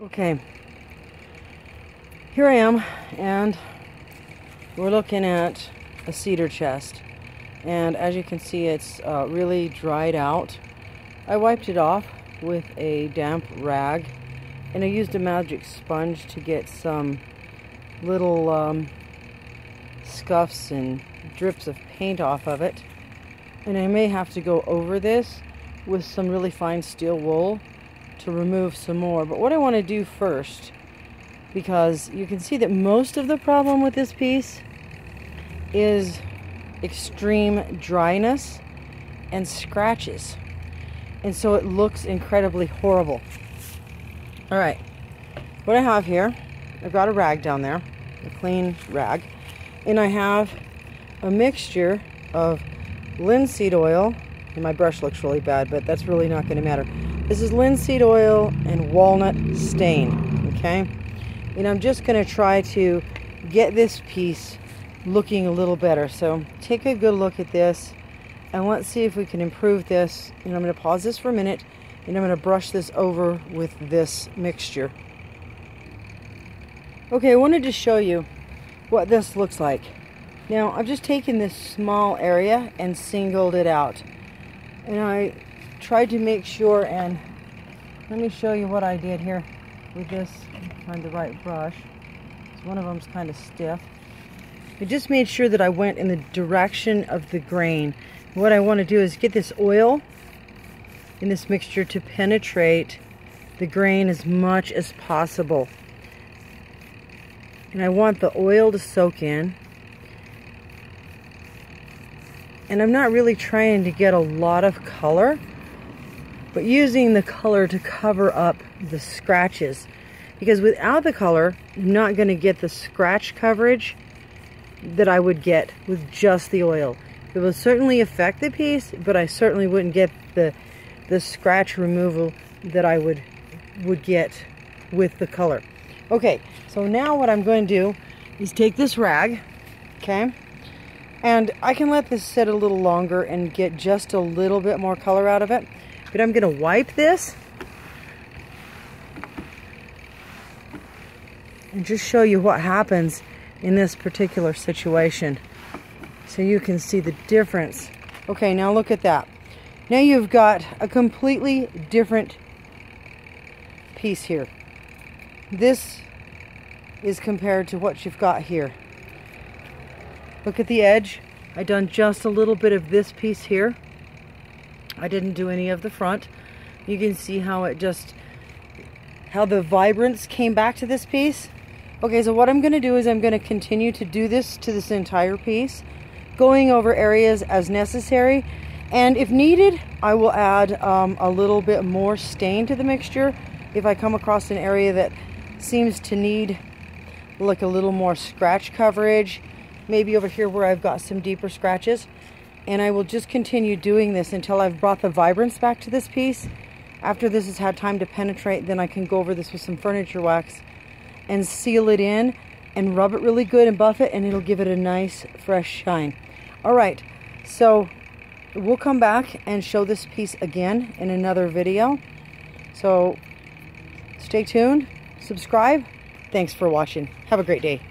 Okay, here I am, and we're looking at a cedar chest. And as you can see, it's uh, really dried out. I wiped it off with a damp rag, and I used a magic sponge to get some little um, scuffs and drips of paint off of it. And I may have to go over this with some really fine steel wool to remove some more. But what I want to do first, because you can see that most of the problem with this piece is extreme dryness and scratches. And so it looks incredibly horrible. All right, what I have here, I've got a rag down there, a clean rag, and I have a mixture of linseed oil, and my brush looks really bad, but that's really not going to matter. This is linseed oil and walnut stain, okay? And I'm just going to try to get this piece looking a little better. So take a good look at this and let's see if we can improve this. And I'm going to pause this for a minute and I'm going to brush this over with this mixture. Okay, I wanted to show you what this looks like. Now, I've just taken this small area and singled it out. And I tried to make sure and let me show you what I did here with this. Find the right brush. So one of them's kind of stiff. I just made sure that I went in the direction of the grain. What I want to do is get this oil in this mixture to penetrate the grain as much as possible. And I want the oil to soak in. And I'm not really trying to get a lot of color but using the color to cover up the scratches because without the color I'm not going to get the scratch coverage that I would get with just the oil. It will certainly affect the piece but I certainly wouldn't get the the scratch removal that I would would get with the color. Okay, so now what I'm going to do is take this rag, okay, and I can let this sit a little longer and get just a little bit more color out of it. But I'm going to wipe this and just show you what happens in this particular situation so you can see the difference. Okay, now look at that. Now you've got a completely different piece here. This is compared to what you've got here. Look at the edge. I done just a little bit of this piece here. I didn't do any of the front. You can see how it just, how the vibrance came back to this piece. Okay, so what I'm going to do is I'm going to continue to do this to this entire piece, going over areas as necessary. And if needed, I will add um, a little bit more stain to the mixture if I come across an area that seems to need like a little more scratch coverage. Maybe over here where I've got some deeper scratches and I will just continue doing this until I've brought the vibrance back to this piece. After this has had time to penetrate, then I can go over this with some furniture wax and seal it in and rub it really good and buff it and it'll give it a nice fresh shine. All right, so we'll come back and show this piece again in another video. So stay tuned, subscribe. Thanks for watching. Have a great day.